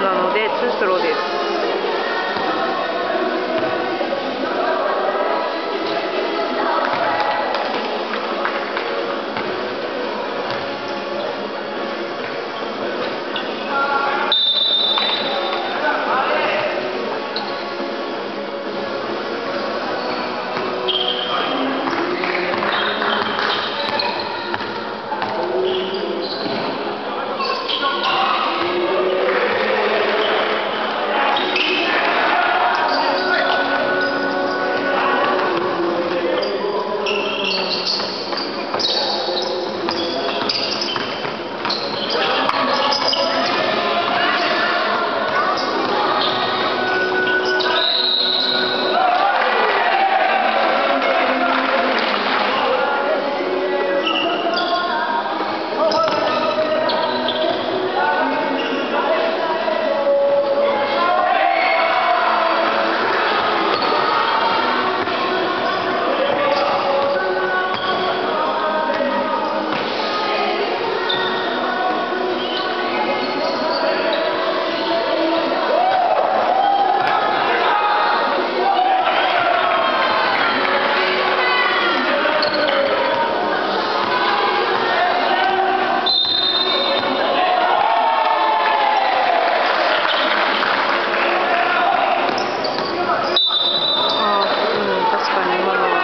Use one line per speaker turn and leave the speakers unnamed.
なので2ストローです。pa ng mga